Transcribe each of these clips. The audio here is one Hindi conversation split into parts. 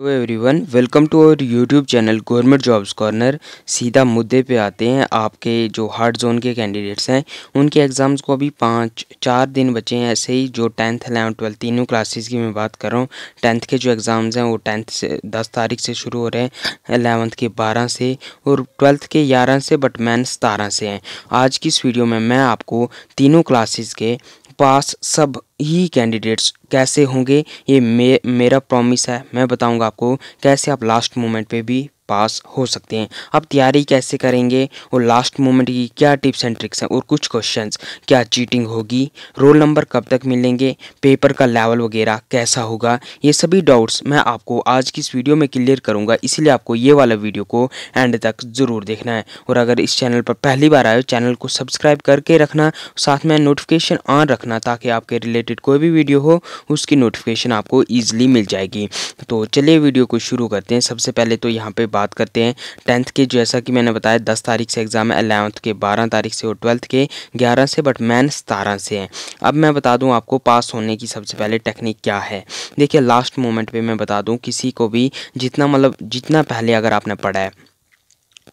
Hello everyone welcome to our YouTube channel government jobs corner सीधा मुद्दे पे आते हैं आपके जो हार्ड जोन के कैंडिडेट्स हैं। उनके एग्ज़ाम्स को अभी पाँच, चार दिन बचे हैं। ऐसे ही जो टेंथ एलेवन ट्वेल्थ तीनों क्लासेस की मैं बात कर रहा हूँ। टेंथ के जो एग्ज़ाम्स हैं वो टेंथ से, दस तारीख से शुरू हो रहे हैं एलेवंथ के बारह से और ट्वेल्थ के ग्यारह से बट मैंस सतारह से हैं। आज की इस वीडियो में मैं आपको तीनों क्लासेस के पास सब ही कैंडिडेट्स कैसे होंगे, ये मे, मेरा प्रॉमिस है। मैं बताऊँगा आपको कैसे आप लास्ट मोमेंट पे भी पास हो सकते हैं। अब तैयारी कैसे करेंगे? और लास्ट मोमेंट की क्या टिप्स एंड ट्रिक्स हैं? और कुछ क्वेश्चंस क्या चीटिंग होगी? रोल नंबर कब तक मिलेंगे? पेपर का लेवल वगैरह कैसा होगा? ये सभी डाउट्स मैं आपको आज की इस वीडियो में क्लियर करूँगा। इसलिए आपको ये वाला वीडियो को एंड तक ज़रूर देखना है। और अगर इस चैनल पर पहली बार आए चैनल को सब्सक्राइब करके रखना, साथ में नोटिफिकेशन ऑन रखना, ताकि आपके रिलेटेड कोई भी वीडियो हो, उसकी नोटिफिकेशन आपको ईजिली मिल जाएगी। तो चलिए वीडियो को शुरू करते हैं। सबसे पहले तो यहाँ पर बात करते हैं। टेंथ के जैसा कि मैंने बताया, दस तारीख से एग्ज़ाम है अलेवंथ के, बारह तारीख से और ट्वेल्थ के, ग्यारह से बट मैन सतारह से हैं। अब मैं बता दूँ आपको पास होने की सबसे पहले टेक्निक क्या है। देखिए लास्ट मोमेंट पर मैं बता दूँ, किसी को भी जितना मतलब जितना पहले अगर आपने पढ़ा है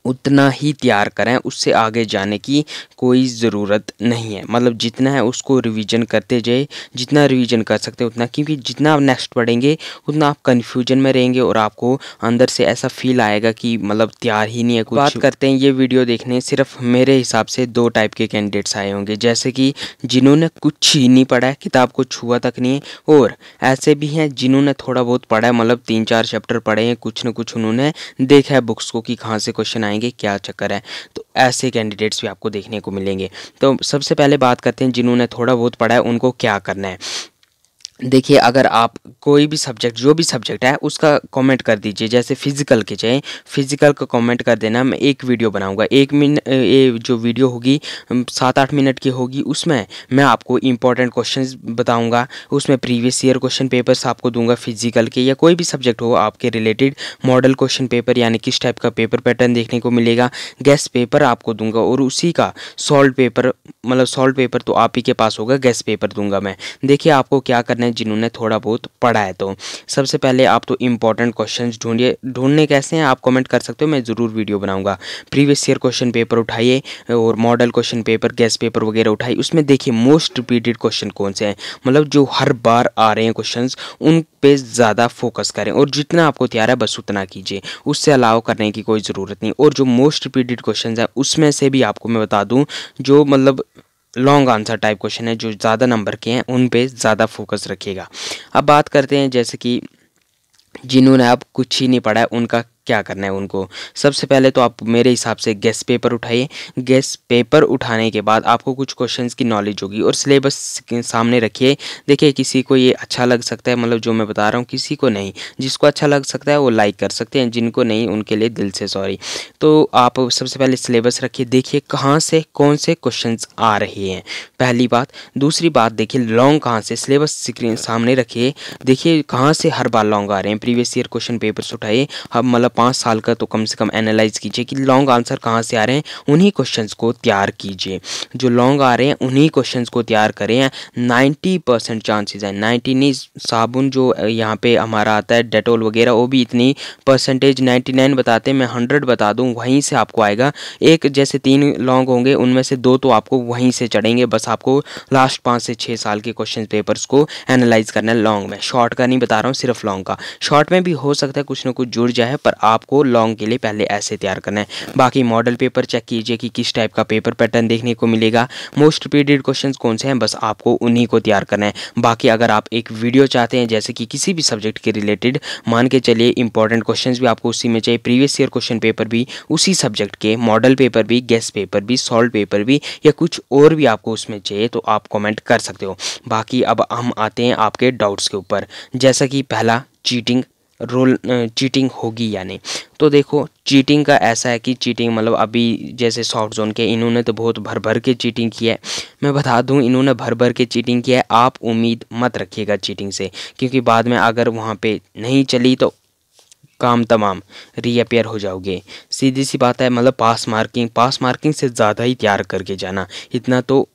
उतना ही तैयार करें, उससे आगे जाने की कोई ज़रूरत नहीं है। मतलब जितना है उसको रिवीजन करते जाए, जितना रिवीजन कर सकते उतना, क्योंकि जितना आप नेक्स्ट पढ़ेंगे, उतना आप कन्फ्यूज़न में रहेंगे और आपको अंदर से ऐसा फील आएगा कि मतलब तैयार ही नहीं है कुछ। बात करते हैं ये वीडियो देखने, सिर्फ़ मेरे हिसाब से दो टाइप के कैंडिडेट्स आए होंगे। जैसे कि जिन्होंने कुछ ही नहीं पढ़ा है, किताब को छुआ तक नहीं है, और ऐसे भी हैं जिन्होंने थोड़ा बहुत पढ़ा है मतलब तीन चार चैप्टर पढ़े हैं, कुछ न कुछ उन्होंने देखा है बुक्स को कि कहाँ से क्वेश्चन आएँगे क्या चक्कर है। तो ऐसे कैंडिडेट्स भी आपको देखने को मिलेंगे। तो सबसे पहले बात करते हैं जिन्होंने थोड़ा बहुत पढ़ा है, उनको क्या करना है। देखिए, अगर आप कोई भी सब्जेक्ट जो भी सब्जेक्ट है, उसका कमेंट कर दीजिए, जैसे फ़िज़िकल के चाहे फ़िज़िकल का कमेंट कर देना, मैं एक वीडियो बनाऊँगा। एक मिनट ये जो वीडियो होगी सात आठ मिनट की होगी, उसमें मैं आपको इंपॉर्टेंट क्वेश्चंस बताऊँगा। उसमें प्रीवियस ईयर क्वेश्चन पेपर्स आपको दूँगा फ़िज़िकल के, या कोई भी सब्जेक्ट हो, आपके रिलेटेड मॉडल क्वेश्चन पेपर यानी किस टाइप का पेपर पैटर्न देखने को मिलेगा गैस पेपर आपको दूँगा, और उसी का सॉल्ट पेपर मतलब सॉल्ट पेपर तो आप ही के पास होगा गैस पेपर दूँगा मैं। देखिए, आपको क्या करना है हैं जिन्होंने थोड़ा बहुत पढ़ा है। तो सबसे पहले आप तो इंपॉर्टेंट क्वेश्चन ढूंढिए। ढूँढने कैसे हैं आप कमेंट कर सकते हो, मैं ज़रूर वीडियो बनाऊँगा। प्रीवियस ईयर क्वेश्चन पेपर उठाइए और model question paper guess paper वगैरह उठाइए। उसमें देखिए मोस्ट रिपीटेड क्वेश्चन कौन से हैं? मतलब जो हर बार आ रहे हैं क्वेश्चन उन पे ज़्यादा फोकस करें और जितना आपको तैयार है बस उतना कीजिए। उससे अलाव करने की कोई ज़रूरत नहीं। और जो मोस्ट रिपीटेड क्वेश्चन है, उसमें से भी आपको मैं बता दूँ, जो मतलब लॉन्ग आंसर टाइप क्वेश्चन है, जो ज़्यादा नंबर के हैं, उन पे ज़्यादा फोकस रखिएगा। अब बात करते हैं, जैसे कि जिन्होंने अब कुछ ही नहीं पढ़ा है, उनका क्या करना है उनको? सबसे पहले तो आप मेरे हिसाब से गैस पेपर उठाइए। गैस पेपर उठाने के बाद आपको कुछ क्वेश्चंस की नॉलेज होगी और सिलेबस सामने रखिए। देखिए, किसी को ये अच्छा लग सकता है मतलब जो मैं बता रहा हूँ, किसी को नहीं। जिसको अच्छा लग सकता है, वो लाइक कर सकते हैं, जिनको नहीं, उनके लिए दिल से सॉरी तो आप सबसे पहले सिलेबस रखिए। देखिए, कहाँ से, कौन से क्वेश्चन आ रहे हैं? पहली बात। दूसरी बात, देखिए लॉन्ग कहाँ से सिलेबस सामने रखिए। देखिए, कहाँ से हर बार लॉन्ग आ रहे हैं? प्रीवियस ईयर क्वेश्चन पेपर्स उठाइए। हम मतलब पाँच साल का तो कम से कम एनालाइज कीजिए कि लॉन्ग आंसर कहाँ से आ रहे हैं, उन्हीं क्वेश्चंस को तैयार कीजिए। जो लॉन्ग आ रहे हैं, उन्हीं क्वेश्चन को तैयार करें। नाइन्टी परसेंट चांसेज हैं। नाइन्टी नहीं, साबुन जो यहाँ पे हमारा आता है डेटोल वगैरह, वो भी इतनी परसेंटेज नाइन्टी नाइन बताते हैं। मैं हंड्रेड बता दूँ, वहीं से आपको आएगा। एक जैसे तीन लॉन्ग होंगे, उनमें से दो तो आपको वहीं से चढ़ेंगे। बस आपको लास्ट पाँच से छः साल के क्वेश्चन पेपर्स को एनालाइज करना है लॉन्ग में। शॉर्ट का नहीं बता रहा हूँ, सिर्फ़ लॉन्ग का। शॉर्ट में भी हो सकता है कुछ ना कुछ जुड़ जाए, पर आपको लॉन्ग के लिए पहले ऐसे तैयार करना है। बाकी मॉडल पेपर चेक कीजिए कि किस टाइप का पेपर पैटर्न देखने को मिलेगा। मोस्ट रिपीटेड क्वेश्चन कौन से हैं? बस आपको उन्हीं को तैयार करना है। बाकी अगर आप एक वीडियो चाहते हैं, जैसे कि किसी भी सब्जेक्ट के रिलेटेड मान के चलिए इंपॉर्टेंट क्वेश्चन भी आपको उसी में चाहिए। प्रीवियस ईयर क्वेश्चन पेपर भी उसी सब्जेक्ट के मॉडल पेपर भी गेस्ट पेपर भी सॉल्व पेपर भी, या कुछ और भी आपको उसमें चाहिए तो आप कमेंट कर सकते हो। बाकी अब हम आते हैं आपके डाउट्स के ऊपर। जैसा कि पहला चीटिंग रोल चीटिंग होगी या नहीं। तो देखो चीटिंग का ऐसा है कि चीटिंग मतलब अभी जैसे सॉफ्ट जोन के, इन्होंने तो बहुत भर भर के चीटिंग किया है। मैं बता दूँ, इन्होंने भर भर के चीटिंग किया है। आप उम्मीद मत रखिएगा चीटिंग से, क्योंकि बाद में अगर वहाँ पे नहीं चली तो काम तमाम रीअपेयर हो जाओगे। सीधी सी बात है मतलब पास मार्किंग पास मार्किंग से ज़्यादा ही तैयार करके जाना। इतना तो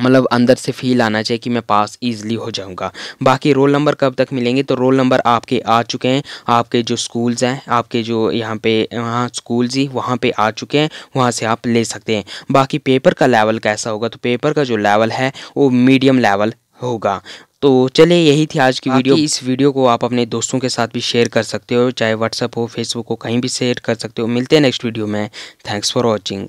मतलब अंदर से फील आना चाहिए कि मैं पास ईजिली हो जाऊँगा। बाकी रोल नंबर कब तक मिलेंगे? तो रोल नंबर आपके आ चुके हैं। आपके जो स्कूल्स हैं, आपके जो यहाँ पे, वहाँ स्कूल्स ही, वहाँ पे आ चुके हैं। वहाँ से आप ले सकते हैं। बाकी पेपर का लेवल कैसा होगा? तो पेपर का जो लेवल है, वो मीडियम लेवल होगा। तो चलिए, यही थी आज की वीडियो इस वीडियो को आप अपने दोस्तों के साथ भी शेयर कर सकते हो। चाहे व्हाट्सअप हो फेसबुक हो, कहीं भी शेयर कर सकते हो। मिलते हैं नेक्स्ट वीडियो में। Thanks for watching